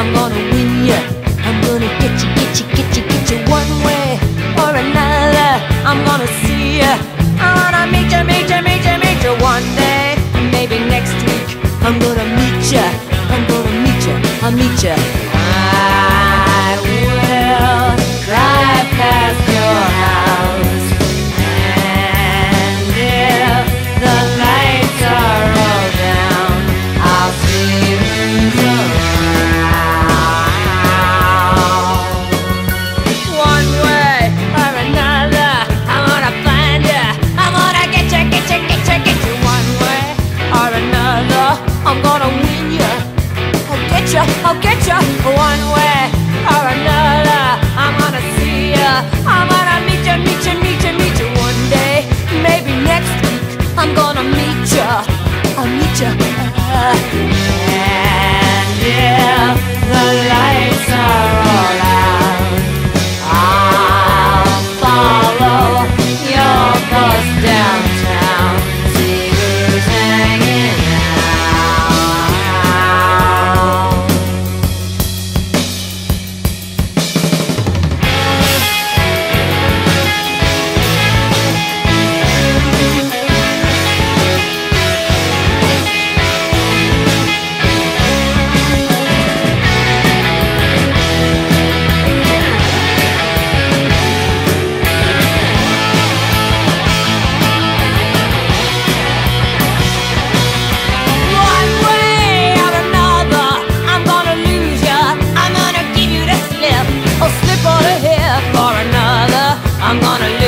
I'm gonna win ya. I'm gonna get you, get you, get you, get you one way or another. I'm gonna see side I'm gonna